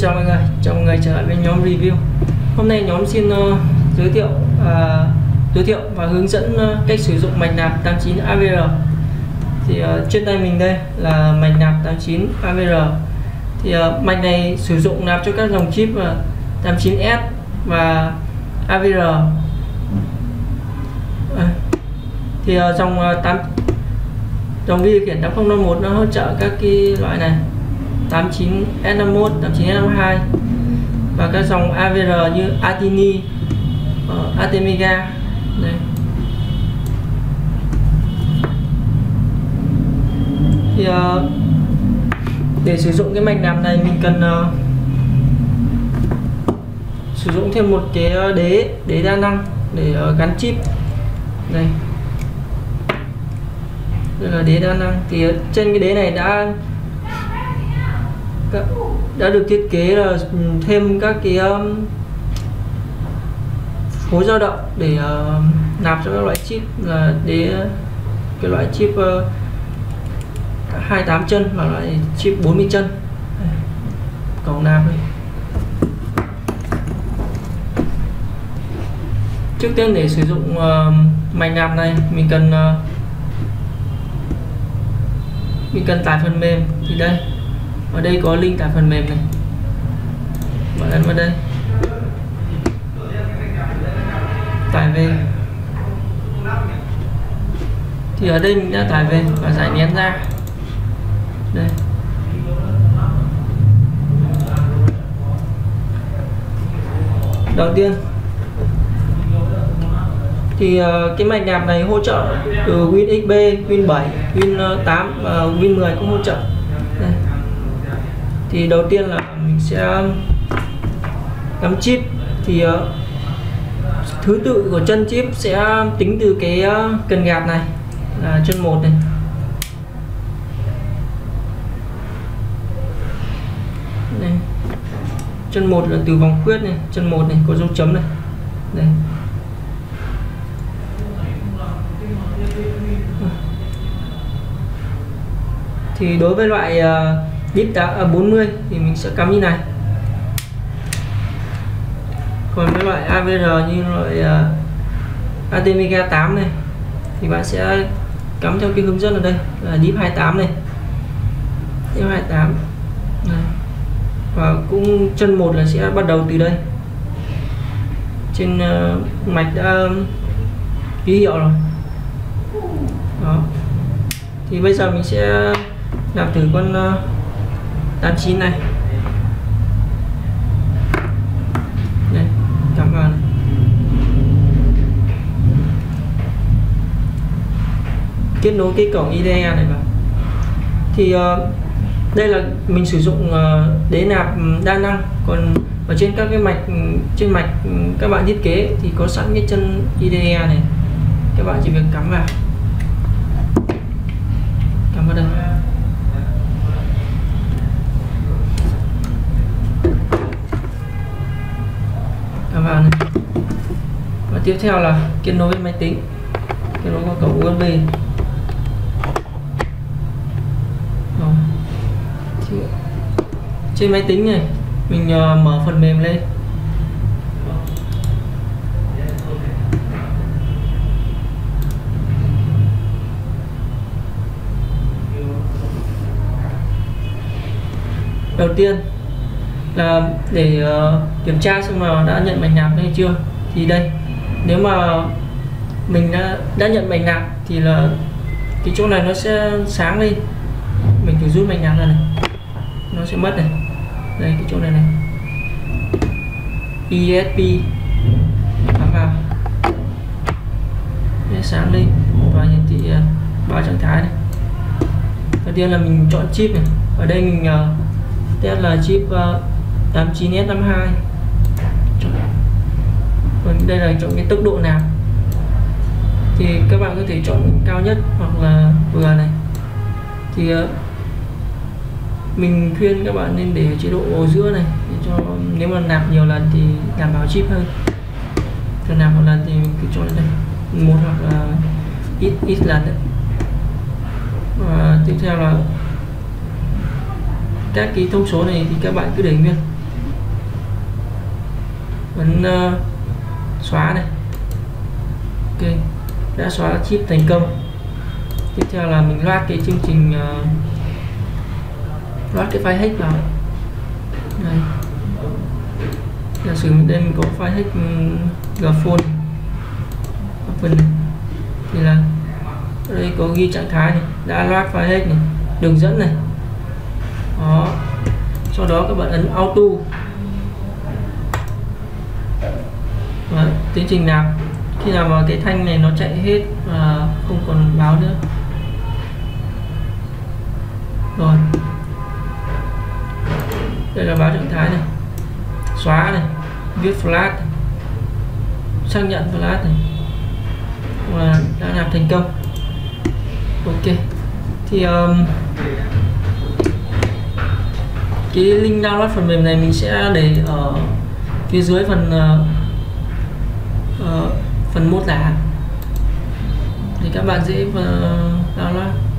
chào mọi người, chào mọi người trở lại với nhóm review. Hôm nay nhóm xin uh, giới thiệu uh, giới thiệu và hướng dẫn uh, cách sử dụng mạch nạp 89 AVR thì uh, trên tay mình đây là mạch nạp 89 AVR thì uh, mạch này sử dụng nạp cho các dòng chip uh, 89S và AVR uh, thì uh, dòng uh, 8 dòng vi điều khiển 8051 nó hỗ trợ các cái loại này. 89 S51 89 S52 và các dòng AVR như Atini ờ, uh, Atemiga đây thì uh, để sử dụng cái mạch nạp này mình cần uh, sử dụng thêm một cái đế đế đa năng để uh, gắn chip. Đây đây là đế đa năng. Thì trên cái đế này đã đã được thiết kế là thêm các cái um, phối dao động để uh, nạp cho các loại chip là để cái loại chip uh, 28 chân và loại chip 40 chân. Cầu nạp này. trước tiên để sử dụng uh, mạch nạp này mình cần uh, mình cần tải phần mềm. Thì đây ở đây có link tải phần mềm này. Bạn ấn vào đây. Tải về. Thì ở đây mình đã tải về và giải nén ra. Đây. Đầu tiên thì uh, cái mạch nạp này hỗ trợ từ Win XB, Win 7, Win ờ, 8 và Win 10 cũng hỗ trợ thì đầu tiên là mình sẽ cắm chip. Thì uh, thứ tự của chân chip sẽ tính từ cái ờ, cần gạt này là chân một này. Đây. chân một là từ vòng khuyết này chân một này có dấu chấm này. Đây thì đối với loại uh, bit uh, 40 thì mình sẽ cắm như này. Còn cái loại AVR như loại à, uh, ATmega 8 này thì bạn sẽ cắm theo cái hướng dẫn ở đây là DIP 28 này. DIP 28 này. và cũng chân một là sẽ bắt đầu từ đây. Trên uh, mạch đã um, ký hiệu rồi. Đó. Thì bây giờ mình sẽ làm thử con uh, 89 này. Đây cắm vào này. kết nối cái cổng IDE này vào. Thì uh, đây là mình sử dụng uh, đế nạp ừ, đa năng. Còn ở trên các cái mạch ừ, trên mạch ừ, các bạn thiết kế thì có sẵn cái chân IDE này. Các bạn chỉ việc cắm vào. Cắm vào đây. Vào này. Và tiếp theo là kết nối với máy tính kết nối qua cổng USB Rồi. trên máy tính này mình uh, mở phần mềm lên. Đầu tiên là để uh, kiểm tra xem mà đã nhận mạch nạp hay chưa. Thì đây nếu mà mình đã, đã nhận mạch nạp thì là cái chỗ này nó sẽ sáng lên. Mình thử rút mạch nạp ra này. Nó sẽ mất này. Đây cái chỗ này này. ESP bấm vào. Sẽ sáng lên. Và hiển thị ờ, ba trạng thái này. Đầu tiên là mình chọn chip này. Ở đây mình uh, test là chip uh, 89S52 còn vâng, đây là chọn cái tốc độ nạp thì các bạn có thể chọn cao nhất hoặc là vừa này. Thì ờ, mình khuyên các bạn nên để chế độ ở giữa này để cho nếu mà nạp nhiều lần thì đảm bảo chip hơn. Cho nạp một lần thì mình cứ chọn đây, một hoặc là ít ít lần đấy. Và tiếp theo là các cái thông số này thì các bạn cứ để nguyên ấn uh, xóa này. Ok đã xóa chip thành công. Tiếp theo là mình loát cái chương trình uh, loát cái file hack vào. Đây. Giả sử mình đây mình có file hack ừ, gphone open này. Thì là ở đây có ghi trạng thái này đã loát file hack này đường dẫn này. Đó. Sau đó các bạn ấn auto. Đấy, tiến trình nạp khi nào mà cái thanh này nó chạy hết và không còn báo nữa? Rồi. Đây là báo trạng thái này. Xóa này. Viết flash xác nhận flash này. Và đã nạp thành công. Ok. Thì um, cái link download phần mềm này mình sẽ để ở phía dưới phần uh, uh, phần mô tả thì các bạn dễ uh, download.